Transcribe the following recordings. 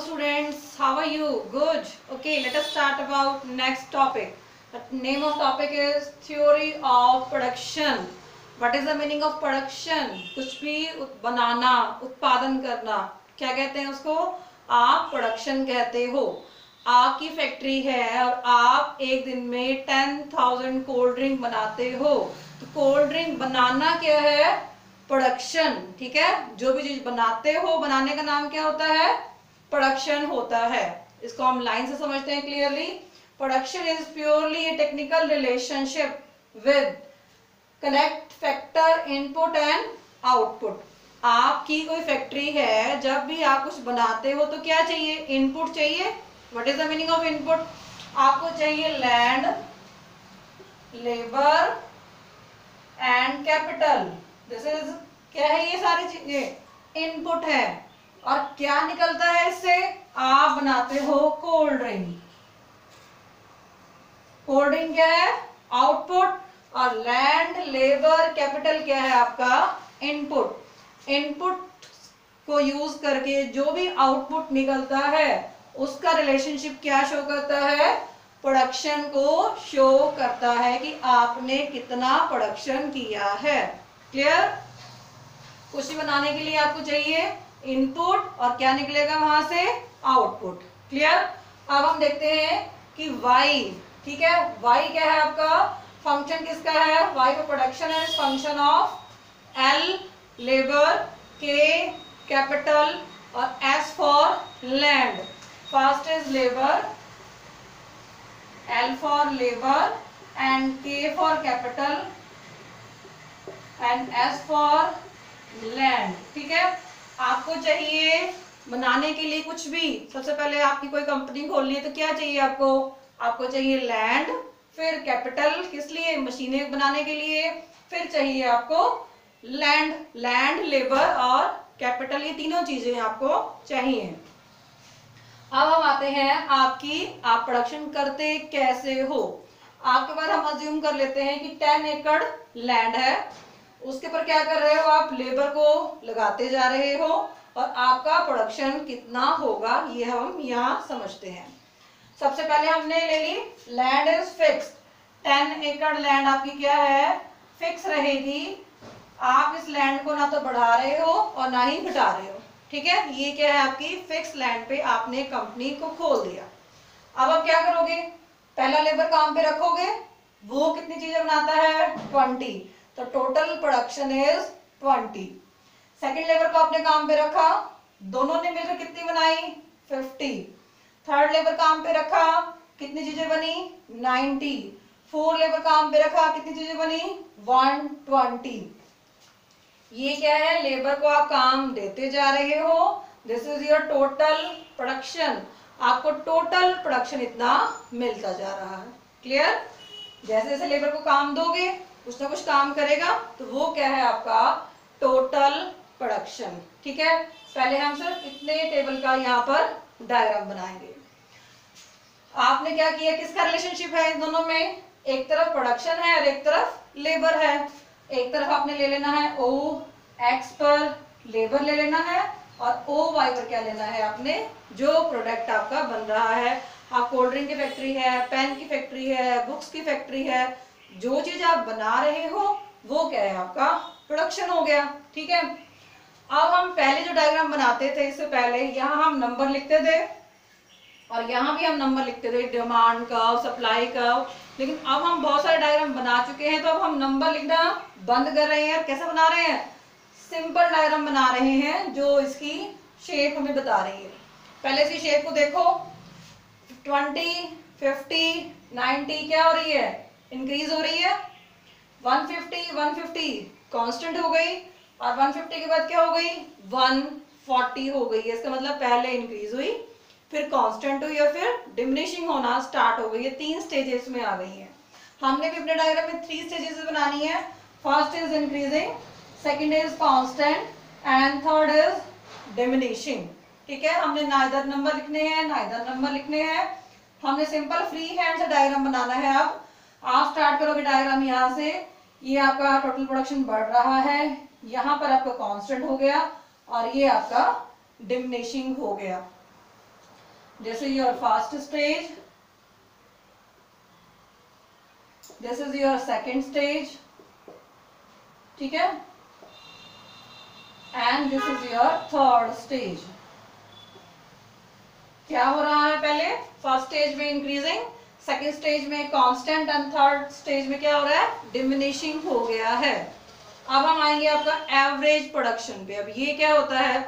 students, how are you? Good. Okay, let us start about next topic. The name of topic is theory of production. What is the meaning of production? कुछ भी बनाना उत्पादन करना क्या कहते हैं उसको आप प्रोडक्शन कहते हो आपकी फैक्ट्री है और आप एक दिन में टेन थाउज़ेंड कोल्ड ड्रिंक बनाते हो तो कोल्ड ड्रिंक बनाना क्या है प्रोडक्शन ठीक है जो भी चीज़ बनाते हो बनाने का नाम क्या होता है प्रोडक्शन होता है। इसको हम लाइन से समझते हैं clearly production is purely a technical relationship with connect factor input and output आपकी कोई फैक्ट्री है, जब भी आप कुछ बनाते हो तो क्या चाहिए? इनपुट चाहिए। What is the meaning of input आपको चाहिए land labour and capital this is क्या है ये सारी चीज़ें? इनपुट है। और क्या निकलता है इससे? आप बनाते हो कोल्ड ड्रिंक कोल्ड ड्रिंक क्या है? आउटपुट और लैंड लेबर कैपिटल क्या है आपका? इनपुट इनपुट को यूज़ करके जो भी आउटपुट निकलता है, उसका रिलेशनशिप क्या शो करता है? प्रोडक्शन को शो करता है कि आपने कितना प्रोडक्शन किया है. क्लियर कुछ बनाने के लिए आपको चाहिए? इनपुट और क्या निकलेगा वहाँ से? आउटपुट क्लियर अब हम देखते हैं कि वाई ठीक है? वाई क्या है आपका? फ़ंक्शन किसका है? वाई का प्रोडक्शन है function of L labour K capital और S for land first is labour L for labour and K for capital and S for land ठीक है? आपको चाहिए बनाने के लिए कुछ भी। सबसे पहले आपकी कोई कंपनी खोलनी है तो क्या चाहिए आपको? आपको चाहिए लैंड फिर कैपिटल किस लिए? मशीनें बनाने के लिए। फिर चाहिए आपको लैंड लैंड लेबर और कैपिटल ये तीनों चीज़ें आपको चाहिए। अब हम आते हैं आपकी, आप प्रोडक्शन करते कैसे हो? आपके पास हम अज्यूम कर लेते हैं कि टेन एकड़ लैंड है। उसके ऊपर क्या कर रहे हो आप? लेबर को लगाते जा रहे हो और आपका प्रोडक्शन कितना होगा ये हम यहाँ समझते हैं। सबसे पहले हमने ले ली land is fix ten acre land आपकी क्या है? फिक्स रहेगी। आप इस लैंड को ना तो बढ़ा रहे हो और ना ही घटा रहे हो। ठीक है? ये क्या है आपकी? फिक्स लैंड पे आपने कंपनी को खोल दिया। अब आप क्या करोगे? पहला लेबर काम पे रखोगे। वो कितनी चीज़ें बनाता है? ट्वेंटी तो total production is twenty second labour को आपने काम पे रखा, दोनों ने मिलकर कितनी बनाई? फिफ्टी थर्ड लेबर काम पे रखा, कितनी चीज़ें बनी? नाइनटी फोर लेबर काम पे रखा, कितनी चीज़ें बनी? वन ट्वेंटी ये क्या है? लेबर को आप काम देते जा रहे हो. This is your total production आपको टोटल प्रोडक्शन इतना मिलता जा रहा है. क्लियर जैसे जैसे लेबर को काम दोगे कुछ ना कुछ काम करेगा तो वो क्या है आपका? टोटल प्रोडक्शन ठीक है? पहले हम सिर्फ़ इतने टेबल का यहाँ पर डायग्राम बनाएँगे। आपने क्या किया? किसका रिलेशनशिप है इन दोनों में? एक तरफ़ प्रोडक्शन है और एक तरफ़ लेबर है। एक तरफ़ आपने ले लेना है ओ एक्स पर लेबर ले लेना है और ओ वाई पर क्या लेना है आपने? जो प्रोडक्ट आपका बन रहा है। आप कोल्ड ड्रिंक की फैक्ट्री है पेन की फैक्ट्री है बुक्स की फैक्ट्री है। जो चीज़ आप बना रहे हो, वो क्या है आपका? प्रोडक्शन हो गया, ठीक है? अब हम पहले जो डायग्राम बनाते थे, इससे पहले यहाँ हम नंबर लिखते थे, और यहाँ भी हम नंबर लिखते थे डिमांड कर्व सप्लाई कर्व लेकिन अब हम बहुत सारे डायग्राम बना चुके हैं तो अब हम नंबर लिखना बंद कर रहे हैं। और कैसे बना रहे हैं? सिंपल डायग्राम बना रहे हैं, जो इसकी शेप हमें बता रही है। पहले इसी शेप को देखो। ट्वेंटी फिफ्टी नाइन्टी क्या हो रही है? इंक्रीज हो रही है। 150 150 कांस्टेंट हो गई और 150 के बाद क्या हो गई? 140 हो गई। है इसका मतलब पहले इंक्रीज हुई, फिर कांस्टेंट हुई और फिर डिमिनिशिंग होना स्टार्ट हो गई। है तीन स्टेजेस में आ गई है। हमने भी अपने डायग्राम में थ्री स्टेजेस बनानी है। First is increasing second is constant and third is diminishing ठीक है? हमने ना इधर नंबर लिखने हैं ना इधर नंबर लिखने हैं। हमने सिंपल फ्री हैंड से डायग्राम बनाना है अब। आप स्टार्ट करोगे डायग्राम यहाँ से, ये आपका टोटल प्रोडक्शन बढ़ रहा है। यहाँ पर आपका कांस्टेंट हो गया और ये आपका डिमिनिशिंग हो गया। This is your first stage. This is your second stage. ठीक है? And this is your third stage क्या हो रहा है पहले? फ़र्स्ट स्टेज में इंक्रीजिंग सेकेंड स्टेज में कांस्टेंट एंड थर्ड स्टेज में क्या हो रहा है? डिमिनिशिंग हो गया है। अब हम आएँगे आपका एवरेज प्रोडक्शन पे। अब ये क्या होता है?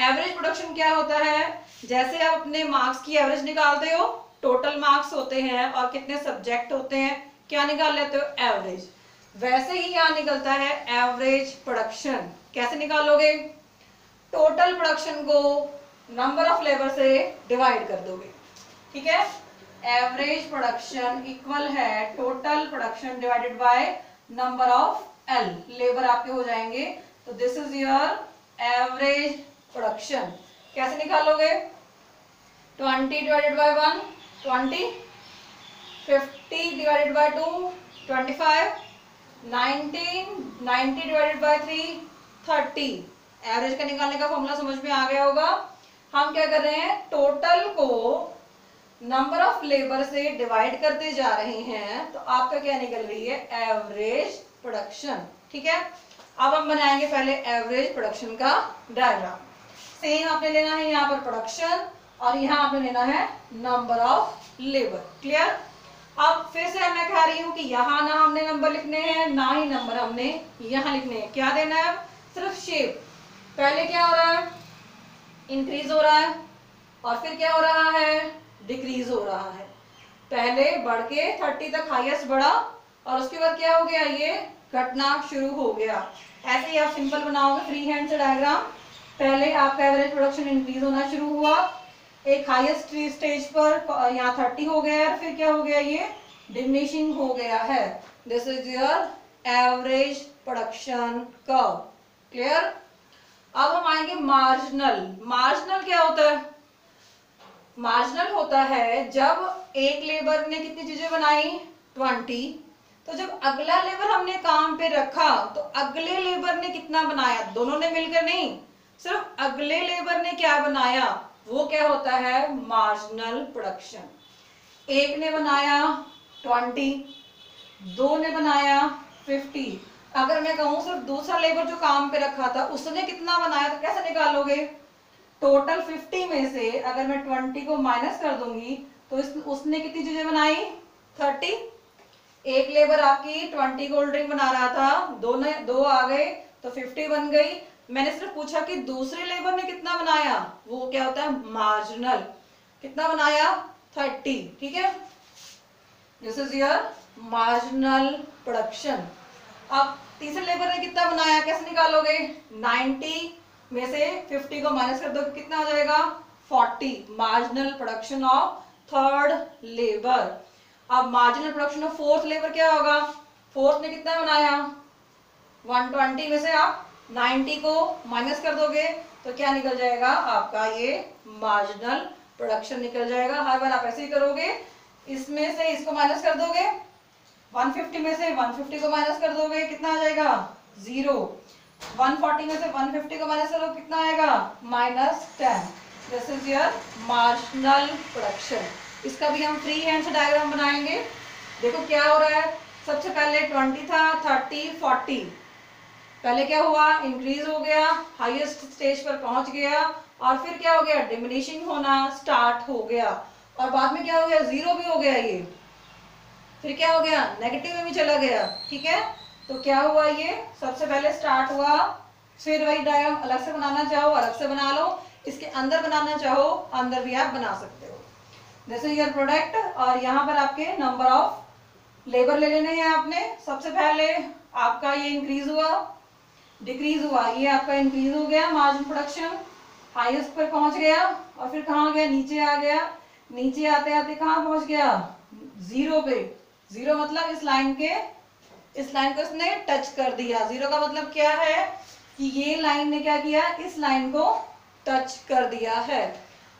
एवरेज प्रोडक्शन क्या होता है? जैसे आप अपने मार्क्स की एवरेज निकालते हो टोटल मार्क्स होते हैं और कितने सब्जेक्ट होते हैं, क्या निकाल लेते हो? एवरेज वैसे ही यहाँ निकलता है एवरेज प्रोडक्शन कैसे निकालोगे? टोटल प्रोडक्शन को नंबर ऑफ़ लेबर से डिवाइड कर दोगे। ठीक है? एवरेज प्रोडक्शन इक्वल है total production divided by number of L labour आपके हो जाएँगे। तो this is your average production कैसे निकालोगे? 20 divided by 1 20 50 divided by 2 25 19 90 divided by 3 30 average का निकालने का फॉर्मूला समझ में आ गया होगा। हम क्या कर रहे हैं? टोटल को नंबर ऑफ़ लेबर से डिवाइड करते जा रहे हैं तो आपका क्या निकल रही है? एवरेज प्रोडक्शन ठीक है? अब हम बनाएँगे पहले एवरेज प्रोडक्शन का डायग्राम सेम आपने लेना है यहाँ पर प्रोडक्शन और यहाँ आपने लेना है नंबर ऑफ़ लेबर क्लियर अब फिर से मैं कह रही हूँ कि यहाँ ना हमने नंबर लिखने हैं, ना ही नंबर हमने यहाँ लिखने हैं। क्या देना है? सिर्फ़ शेप पहले क्या हो रहा है? इंक्रीज हो रहा है और फिर क्या हो रहा है? डिक्रीज हो रहा है। पहले बढ़ के थर्टी तक हाईएस्ट बढ़ा और उसके बाद क्या हो गया? ये घटना शुरू हो गया। ऐसे ही आप सिंपल बनाओगे फ्री हैंड से डायग्राम पहले आपका एवरेज प्रोडक्शन इंक्रीज होना शुरू हुआ। एक हाईएस्ट स्टेज पर, यहाँ थर्टी हो गया और फिर क्या हो गया? ये डिमिनिशिंग हो गया है। This is your average production curve clear अब हम आएँगे मार्जिनल मार्जिनल क्या होता है? मार्जिनल होता है जब एक लेबर ने कितनी चीज़ें बनाई? ट्वेंटी तो जब अगला लेबर हमने काम पे रखा तो अगले लेबर ने कितना बनाया? दोनों ने मिलकर नहीं। सिर्फ़ अगले लेबर ने क्या बनाया? वो क्या होता है? मार्जिनल प्रोडक्शन एक ने बनाया ट्वेंटी दो ने बनाया फिफ्टी अगर मैं कहूँ सिर्फ़ दूसरा लेबर जो काम पे रखा था, उसने कितना बनाया? तो कैसे निकालोगे? टोटल फिफ्टी में से अगर मैं ट्वेंटी को माइनस कर दूँगी तो इस, उसने कितनी चीज़ें बनाई? थर्टी। एक लेबर आपकी ट्वेंटी कोल्ड ड्रिंक बना रहा था दो ने दो आ गए तो फिफ्टी बन गई। मैंने सिर्फ़ पूछा कि दूसरे लेबर ने कितना बनाया? वो क्या होता है? मार्जिनल। कितना बनाया? थर्टी। ठीक है? This is your marginal production अब तीसरे लेबर ने कितना बनाया? कैसे निकालोगे? 90 में से 50 को माइनस कर दो कितना हो जाएगा? 40 marginal production of third labour अब marginal production of fourth labour क्या होगा? फोर्थ ने कितना बनाया? 120 में से आप 90 को माइनस कर दोगे तो क्या निकल जाएगा? आपका ये मार्जिनल प्रोडक्शन निकल जाएगा। हर बार आप ऐसे ही करोगे, इसमें से इसको माइनस कर दोगे 150 में से 150 को माइनस कर दोगे, कितना आ जाएगा? ज़ीरो 140 में से 150 को माइनस करो कितना आएगा? Minus ten. This is your marginal production इसका भी हम फ्री हैंड से डायग्राम बनाएँगे। देखो क्या हो रहा है। सबसे पहले 20 था 30 40 पहले क्या हुआ? इंक्रीज हो गया हाईएस्ट स्टेज पर पहुँच गया और फिर क्या हो गया? डिमिनिशिंग होना स्टार्ट हो गया। और बाद में क्या हो गया? ज़ीरो भी हो गया ये। फिर क्या हो गया? नेगेटिव में भी चला गया। ठीक है? तो क्या हुआ ये? सबसे पहले स्टार्ट हुआ, फिर वही डायग्राम अलग से बनाना चाहो, अलग से बना लो, इसके अंदर बनाना चाहो, अंदर भी आप बना सकते हो। इज़ योर प्रोडक्ट और यहाँ पर आपके नंबर ऑफ़ लेबर ले लेने हैं आपने। सबसे पहले आपका ये इंक्रीज हुआ डिक्रीज हुआ, ये आपका इंक्रीज हो गया मार्जिन प्रोडक्शन हाईएस्ट पर पहुँच गया और फिर कहा गया? नीचे आ गया। नीचे आते आते कहा पहुँच गया? ज़ीरो पे। ज़ीरो मतलब इस लाइन के इस लाइन को इसने टच कर दिया। ज़ीरो का मतलब क्या है? कि ये लाइन ने क्या किया? इस लाइन को टच कर दिया है।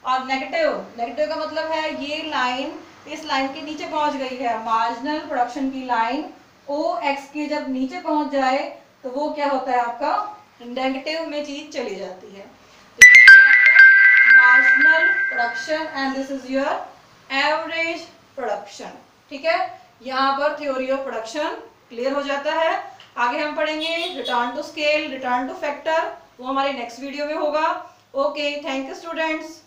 और नेगेटिव नेगेटिव का मतलब है ये लाइन इस लाइन के नीचे पहुँच गई है। मार्जिनल प्रोडक्शन की लाइन ओ एक्स के जब नीचे पहुँच जाए तो वो क्या होता है आपका? नेगेटिव में चीज़ चली जाती है। Marginal production and this is your average production ठीक है? यहाँ पर थ्योरी ऑफ़ प्रोडक्शन क्लियर हो जाता है। आगे हम पढ़ेंगे return to scale return to factor वो हमारे नेक्स्ट वीडियो में होगा। Okay thank you students